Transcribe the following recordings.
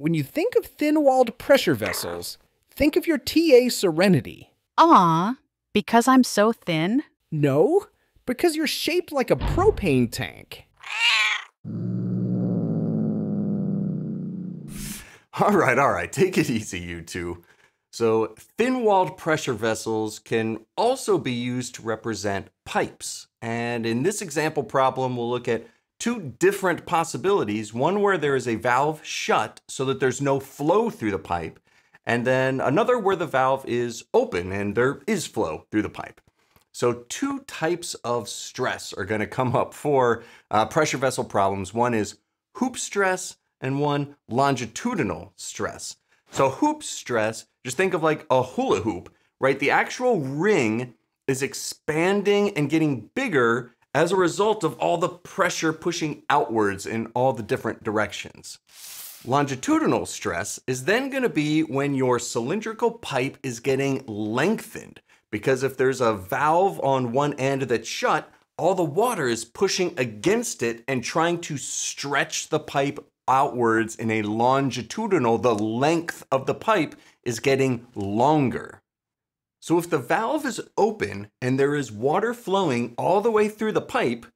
When you think of thin walled pressure vessels, think of your TA Serenity. Ah, because I'm so thin? No, because you're shaped like a propane tank. All right, all right, take it easy, you two. So, thin walled pressure vessels can also be used to represent pipes. And in this example problem, we'll look at two different possibilities one where there is a valve shut so that there's no flow through the pipe, and then another where the valve is open and there is flow through the pipe. So, two types of stress are going to come up for uh, pressure vessel problems. One is hoop stress, and one longitudinal stress. So, hoop stress, just think of like a hula hoop, right? The actual ring is expanding and getting bigger as a result of all the pressure pushing outwards in all the different directions. Longitudinal stress is then going to be when your cylindrical pipe is getting lengthened because if there's a valve on one end that's shut, all the water is pushing against it and trying to stretch the pipe outwards in a longitudinal, the length of the pipe is getting longer. So if the valve is open and there is water flowing all the way through the pipe,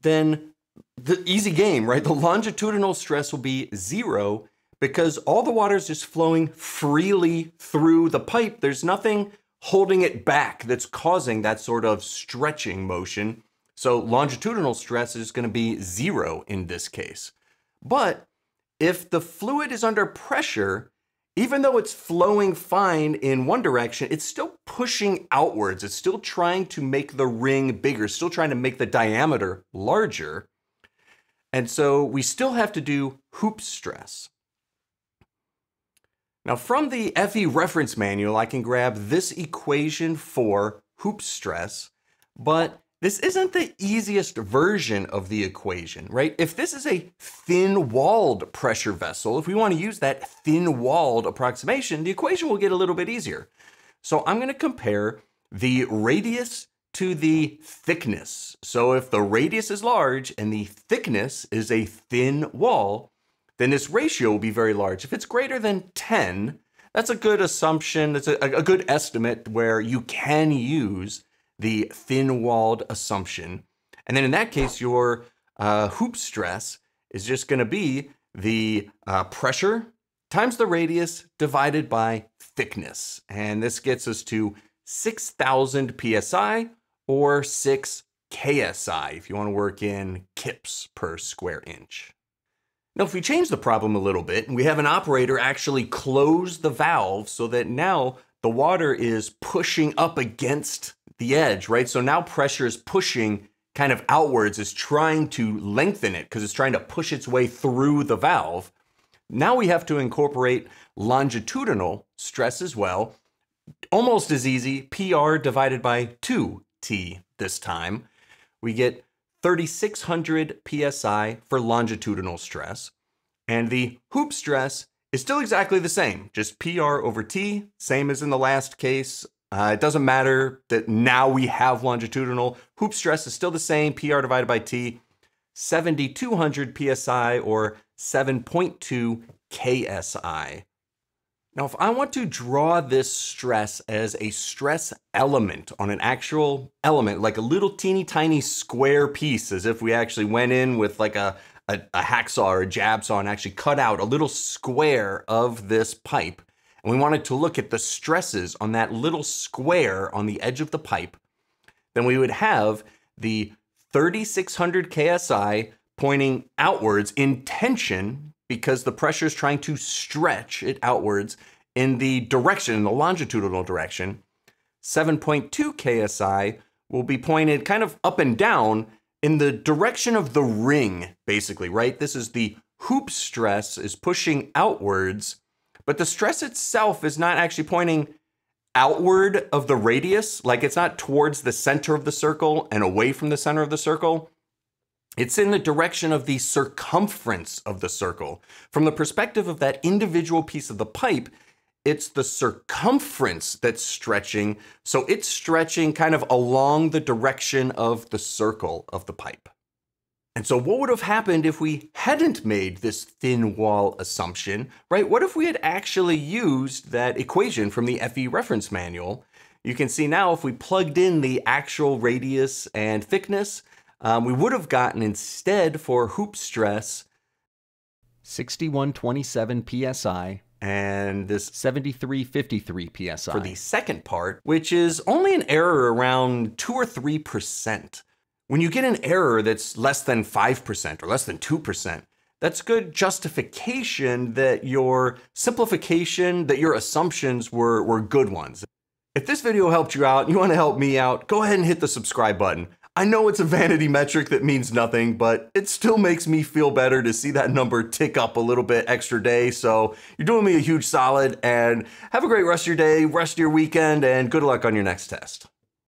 then the easy game, right? The longitudinal stress will be zero because all the water is just flowing freely through the pipe. There's nothing holding it back that's causing that sort of stretching motion. So longitudinal stress is going to be zero in this case. But if the fluid is under pressure, even though it's flowing fine in one direction, it's still pushing outwards. It's still trying to make the ring bigger, still trying to make the diameter larger. And so we still have to do hoop stress. Now from the FE reference manual, I can grab this equation for hoop stress, but this isn't the easiest version of the equation, right? If this is a thin-walled pressure vessel, if we want to use that thin-walled approximation, the equation will get a little bit easier. So I'm going to compare the radius to the thickness. So if the radius is large and the thickness is a thin wall, then this ratio will be very large. If it's greater than 10, that's a good assumption, that's a, a good estimate where you can use the thin-walled assumption. And then in that case, your uh, hoop stress is just gonna be the uh, pressure times the radius divided by thickness. And this gets us to 6,000 PSI or 6 KSI if you wanna work in kips per square inch. Now, if we change the problem a little bit and we have an operator actually close the valve so that now the water is pushing up against the edge, right? So now pressure is pushing kind of outwards, is trying to lengthen it because it's trying to push its way through the valve. Now we have to incorporate longitudinal stress as well. Almost as easy, PR divided by 2T this time. We get 3600 psi for longitudinal stress. And the hoop stress is still exactly the same, just PR over T, same as in the last case. Uh, it doesn't matter that now we have longitudinal. Hoop stress is still the same, PR divided by T, 7,200 PSI or 7.2 KSI. Now, if I want to draw this stress as a stress element on an actual element, like a little teeny tiny square piece, as if we actually went in with like a, a, a hacksaw or a jab saw and actually cut out a little square of this pipe, and we wanted to look at the stresses on that little square on the edge of the pipe, then we would have the 3600 KSI pointing outwards in tension because the pressure is trying to stretch it outwards in the direction, in the longitudinal direction. 7.2 KSI will be pointed kind of up and down in the direction of the ring, basically, right? This is the hoop stress is pushing outwards, but the stress itself is not actually pointing outward of the radius, like it's not towards the center of the circle and away from the center of the circle. It's in the direction of the circumference of the circle. From the perspective of that individual piece of the pipe, it's the circumference that's stretching. So it's stretching kind of along the direction of the circle of the pipe. And so, what would have happened if we hadn't made this thin wall assumption, right? What if we had actually used that equation from the FE reference manual? You can see now if we plugged in the actual radius and thickness, um, we would have gotten instead for hoop stress 6127 psi and this 7353 psi for the second part, which is only an error around 2 or 3%. When you get an error that's less than 5% or less than 2%, that's good justification that your simplification, that your assumptions were, were good ones. If this video helped you out and you want to help me out, go ahead and hit the subscribe button. I know it's a vanity metric that means nothing, but it still makes me feel better to see that number tick up a little bit extra day. So you're doing me a huge solid and have a great rest of your day, rest of your weekend, and good luck on your next test.